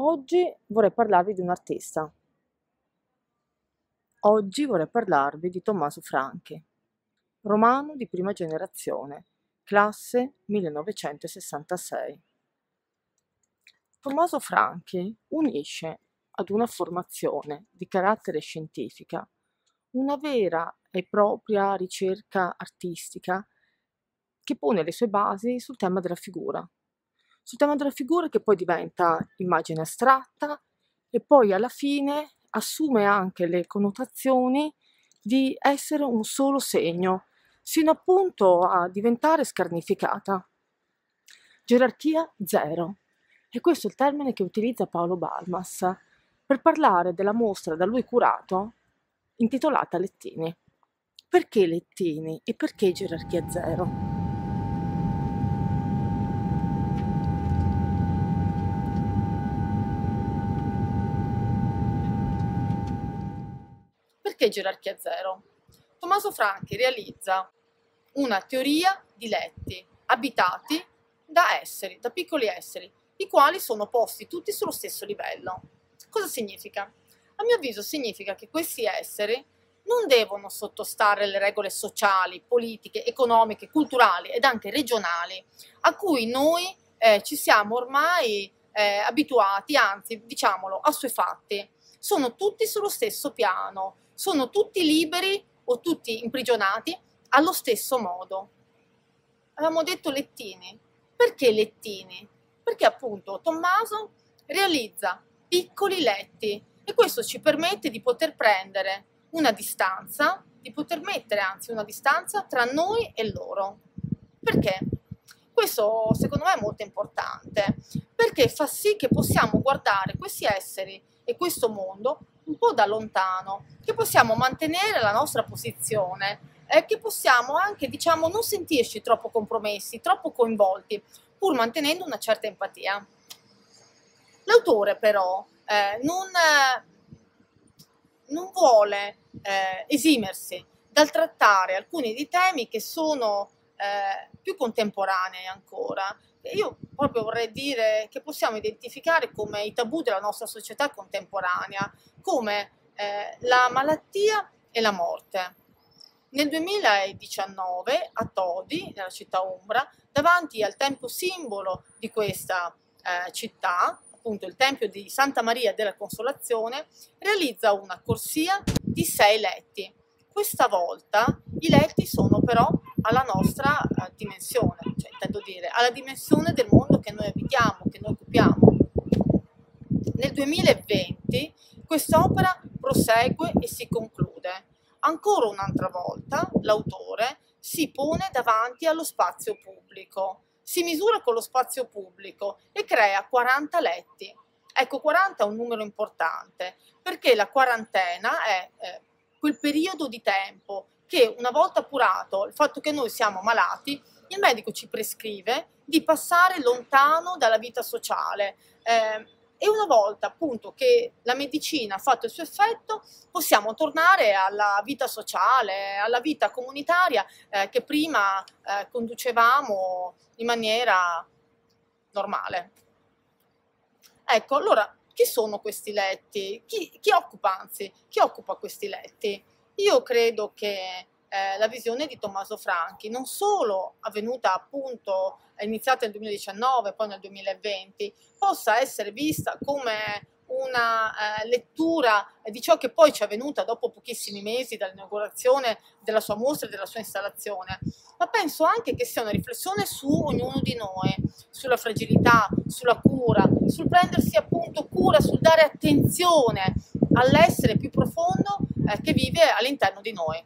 Oggi vorrei parlarvi di un artista. Oggi vorrei parlarvi di Tommaso Franchi, romano di prima generazione, classe 1966. Tommaso Franchi unisce ad una formazione di carattere scientifica una vera e propria ricerca artistica che pone le sue basi sul tema della figura sul tema della figura che poi diventa immagine astratta e poi alla fine assume anche le connotazioni di essere un solo segno, sino appunto a diventare scarnificata. Gerarchia zero. E questo è il termine che utilizza Paolo Balmas per parlare della mostra da lui curato intitolata Lettini. Perché Lettini e perché gerarchia zero? Perché gerarchia zero? Tommaso Franchi realizza una teoria di letti abitati da esseri, da piccoli esseri, i quali sono posti tutti sullo stesso livello. Cosa significa? A mio avviso significa che questi esseri non devono sottostare alle regole sociali, politiche, economiche, culturali ed anche regionali a cui noi eh, ci siamo ormai eh, abituati, anzi diciamolo, assuefatti. Sono tutti sullo stesso piano, sono tutti liberi o tutti imprigionati allo stesso modo. Avevamo detto lettini. Perché lettini? Perché appunto Tommaso realizza piccoli letti e questo ci permette di poter prendere una distanza, di poter mettere anzi una distanza tra noi e loro. Perché? Questo secondo me è molto importante perché fa sì che possiamo guardare questi esseri e questo mondo un po' da lontano, che possiamo mantenere la nostra posizione e che possiamo anche, diciamo, non sentirci troppo compromessi, troppo coinvolti, pur mantenendo una certa empatia. L'autore però eh, non, eh, non, vuole eh, esimersi dal trattare alcuni dei temi che sono eh, più contemporanei ancora. Io proprio vorrei dire che possiamo identificare come i tabù della nostra società contemporanea, come eh, la malattia e la morte. Nel 2019 a Todi, nella città Umbra, davanti al tempio simbolo di questa eh, città, appunto il tempio di Santa Maria della Consolazione, realizza una corsia di sei letti. Questa volta i letti sono però alla nostra eh, dimensione, alla dimensione del mondo che noi abitiamo, che noi occupiamo. Nel 2020 quest'opera prosegue e si conclude. Ancora un'altra volta l'autore si pone davanti allo spazio pubblico, si misura con lo spazio pubblico e crea 40 letti. Ecco, 40 è un numero importante perché la quarantena è eh, quel periodo di tempo che una volta appurato il fatto che noi siamo malati, il medico ci prescrive di passare lontano dalla vita sociale. Eh, e una volta appunto che la medicina ha fatto il suo effetto possiamo tornare alla vita sociale, alla vita comunitaria eh, che prima eh, conducevamo in maniera normale. Ecco, allora chi sono questi letti? Chi, chi occupa anzi, chi occupa questi letti? Io credo che eh, la visione di Tommaso Franchi, non solo avvenuta appunto, iniziata nel 2019, poi nel 2020, possa essere vista come una eh, lettura di ciò che poi ci è avvenuta dopo pochissimi mesi dall'inaugurazione della sua mostra e della sua installazione, ma penso anche che sia una riflessione su ognuno di noi, sulla fragilità, sulla cura, sul prendersi appunto cura, sul dare attenzione all'essere più profondo eh, che vive all'interno di noi.